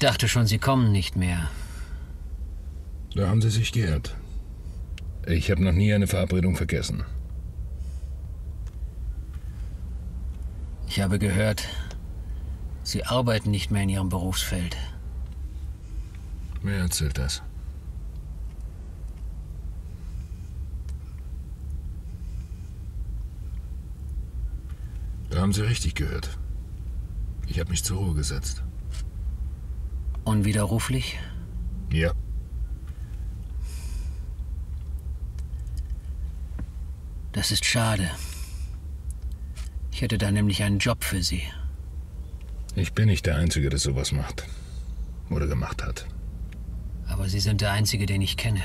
dachte schon, Sie kommen nicht mehr. Da haben Sie sich geirrt. Ich habe noch nie eine Verabredung vergessen. Ich habe gehört, Sie arbeiten nicht mehr in Ihrem Berufsfeld. Wer erzählt das? Da haben Sie richtig gehört. Ich habe mich zur Ruhe gesetzt. Unwiderruflich? Ja. Das ist schade. Ich hätte da nämlich einen Job für Sie. Ich bin nicht der Einzige, der sowas macht. Oder gemacht hat. Aber Sie sind der Einzige, den ich kenne.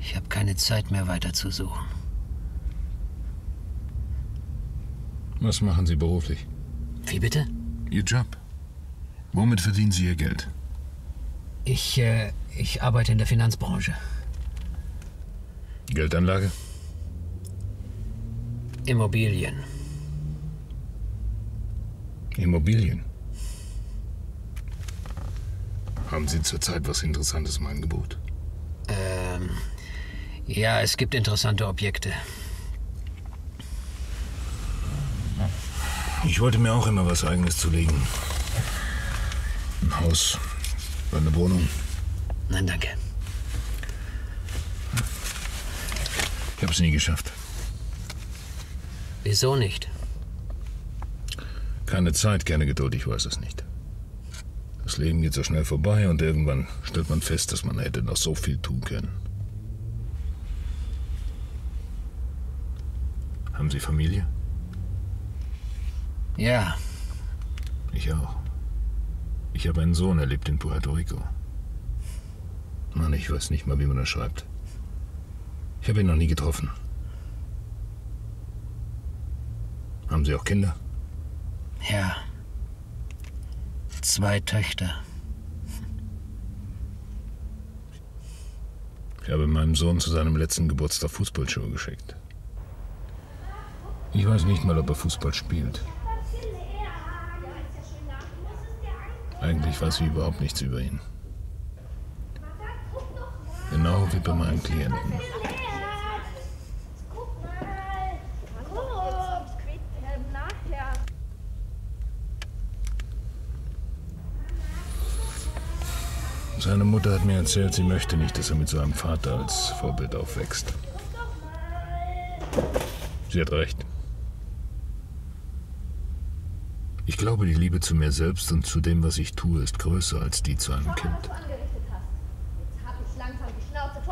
Ich habe keine Zeit mehr weiter zu suchen. Was machen Sie beruflich? Wie bitte? Ihr Job. Womit verdienen Sie Ihr Geld? Ich, äh, ich arbeite in der Finanzbranche. Geldanlage? Immobilien. Immobilien. Haben Sie zurzeit was Interessantes im Angebot? Ähm, ja, es gibt interessante Objekte. Ich wollte mir auch immer was Eigenes zulegen. Ein Haus oder eine Wohnung. Nein, danke. Ich habe es nie geschafft. Wieso nicht? Keine Zeit, keine Geduld, ich weiß es nicht. Das Leben geht so schnell vorbei und irgendwann stellt man fest, dass man hätte noch so viel tun können. Haben Sie Familie? Ja, Ich auch. Ich habe einen Sohn, er lebt in Puerto Rico. Mann, ich weiß nicht mal, wie man das schreibt. Ich habe ihn noch nie getroffen. Haben Sie auch Kinder? ja. Zwei Töchter. Ich habe meinem Sohn zu seinem letzten Geburtstag Fußballschuhe geschickt. Ich weiß nicht mal, ob er Fußball spielt. Eigentlich weiß ich überhaupt nichts über ihn. Genau wie bei meinen Klienten. Seine Mutter hat mir erzählt, sie möchte nicht, dass er mit seinem Vater als Vorbild aufwächst. Sie hat recht. Ich glaube, die Liebe zu mir selbst und zu dem, was ich tue, ist größer als die zu einem Kind,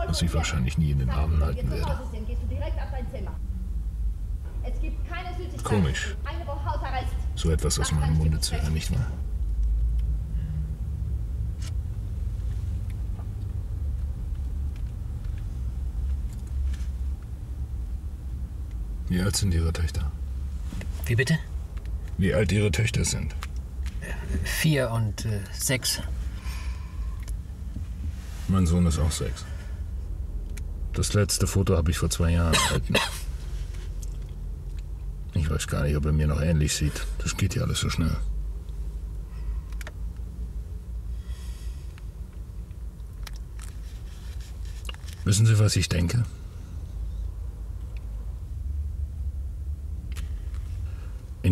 das ich wahrscheinlich nie in den Armen halten werde. Komisch. So etwas aus meinem Munde zu hören, nicht wahr? Wie alt sind Ihre Töchter? Wie bitte? Wie alt Ihre Töchter sind? Vier und äh, sechs. Mein Sohn ist auch sechs. Das letzte Foto habe ich vor zwei Jahren erhalten. Ich weiß gar nicht, ob er mir noch ähnlich sieht. Das geht ja alles so schnell. Wissen Sie, was ich denke?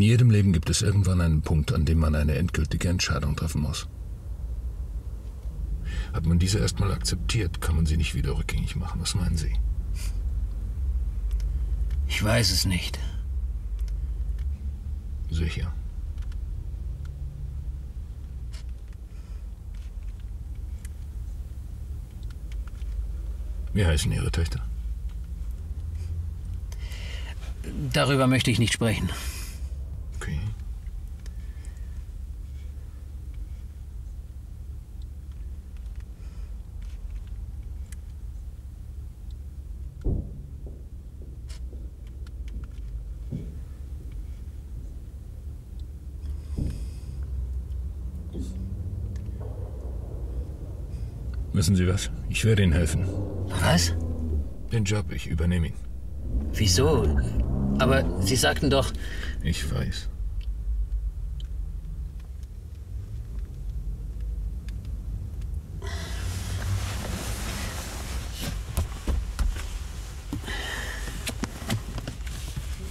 In jedem Leben gibt es irgendwann einen Punkt, an dem man eine endgültige Entscheidung treffen muss. Hat man diese erstmal akzeptiert, kann man sie nicht wieder rückgängig machen. Was meinen Sie? Ich weiß es nicht. Sicher. Wie heißen Ihre Töchter? Darüber möchte ich nicht sprechen. Wissen Sie was? Ich werde Ihnen helfen. Was? Den Job, ich übernehme ihn. Wieso? Aber Sie sagten doch. Ich weiß.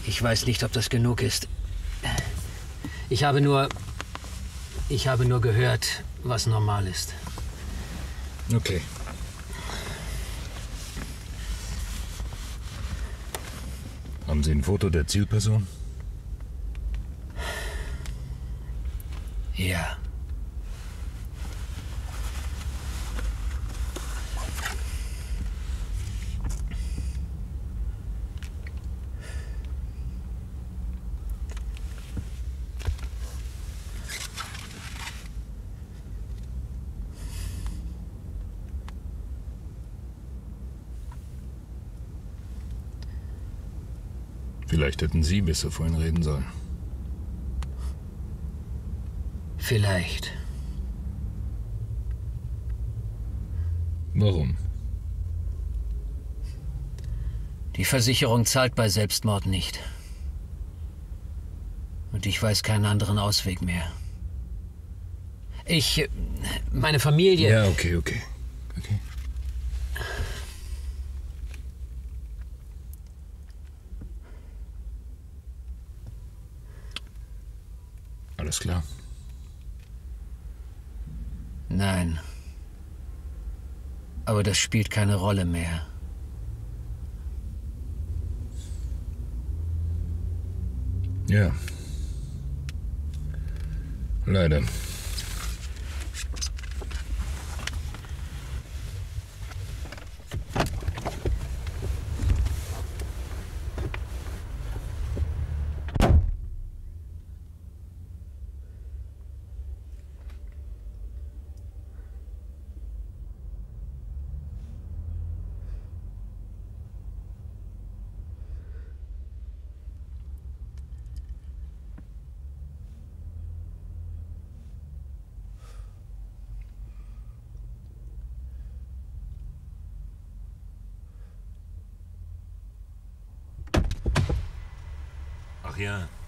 Ich weiß nicht, ob das genug ist. Ich habe nur. Ich habe nur gehört, was normal ist. Okay. Haben Sie ein Foto der Zielperson? Ja. Vielleicht hätten Sie besser vorhin reden sollen. Vielleicht. Warum? Die Versicherung zahlt bei Selbstmord nicht. Und ich weiß keinen anderen Ausweg mehr. Ich. äh, Meine Familie. Ja, okay, okay. Okay. Alles klar. Nein. Aber das spielt keine Rolle mehr. Ja. Leider. Ach ja,